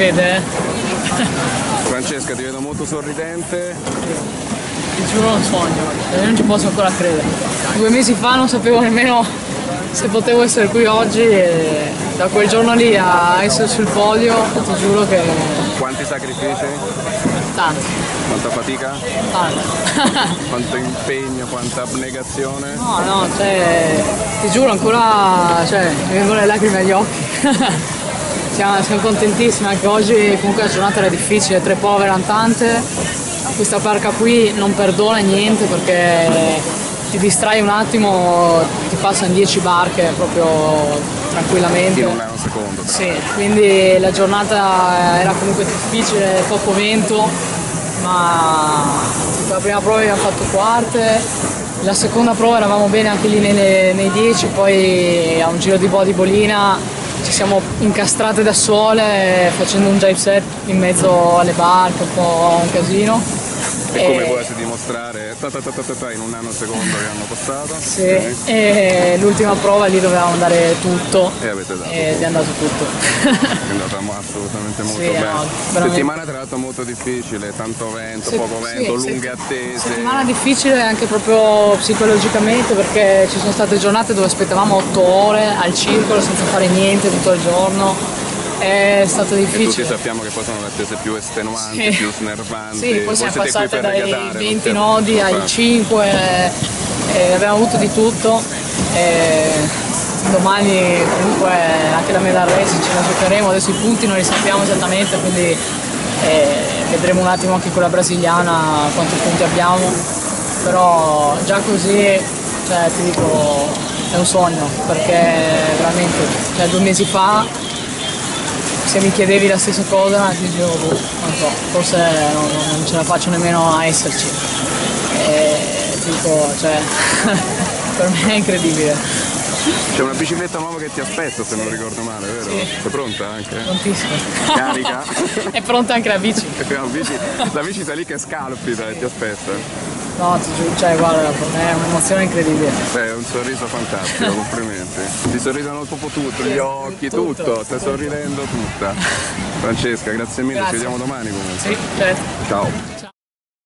Vede? Francesca ti vedo molto sorridente. Ti giuro un sogno, io non ci posso ancora credere. Due mesi fa non sapevo nemmeno se potevo essere qui oggi e da quel giorno lì a essere sul podio ti giuro che Quanti sacrifici? tanti, Quanta fatica? tanti. Quanto impegno, quanta abnegazione? No, no, cioè, ti giuro ancora, cioè, mi vengono le lacrime agli occhi. siamo, siamo contentissimi, anche oggi comunque la giornata era difficile, tre povere tante, questa barca qui non perdona niente perché ti distrai un attimo, ti passano 10 barche proprio tranquillamente. In un secondo. Sì, quindi la giornata era comunque difficile, poco vento, ma la prima prova abbiamo fatto quarte, la seconda prova eravamo bene anche lì nei 10, poi a un giro di body bolina ci siamo incastrate da sole facendo un jive set in mezzo alle barche, un po' un casino. E come E- volete dimostrare ta ta ta in un nanosecondo che hanno passato? Sì, e l'ultima prova lì dovevamo dare tutto E avete dato. ed è andato tutto. È andata assolutamente molto Sì, bene. no, veramente. Settimana tra l'altro molto difficile, tanto vento, Se- poco sì, vento, se- lunghe attese. Settimana difficile anche proprio psicologicamente perché ci sono state giornate dove aspettavamo 8 ore al circolo senza fare niente tutto il giorno. È stato E tutti difficile. sappiamo che poi sono le attese più estenuanti, Sì. più snervanti. Sì, poi siamo passate dai regalare, non 20 siete- nodi ai Infatti. 5 e abbiamo avuto di tutto. E domani comunque anche la medal race ce la giocheremo, adesso i punti non li sappiamo esattamente, quindi eh, vedremo un attimo anche con la brasiliana quanti punti abbiamo, però già così cioè, ti dico è un sogno perché veramente cioè, due mesi fa se mi chiedevi la stessa cosa ti dicevo boh, non so, forse non, non ce la faccio nemmeno a esserci. E ti dico, cioè, per me è incredibile, C'è una bicicletta nuova che ti aspetta se non ricordo male, vero? Sì. Sei pronta anche? prontissimo. Carica? è pronta anche la bici. La bici, la bici sta lì che scalpita e ti aspetta. No, cioè guarda, è un'emozione incredibile. Beh, è un sorriso fantastico, complimenti. Ti sorridono proprio tutto, gli occhi, tutto, tutto, stai sorridendo tutta. Francesca, grazie mille, Grazie. ci vediamo domani comunque. Sì, certo. Ciao.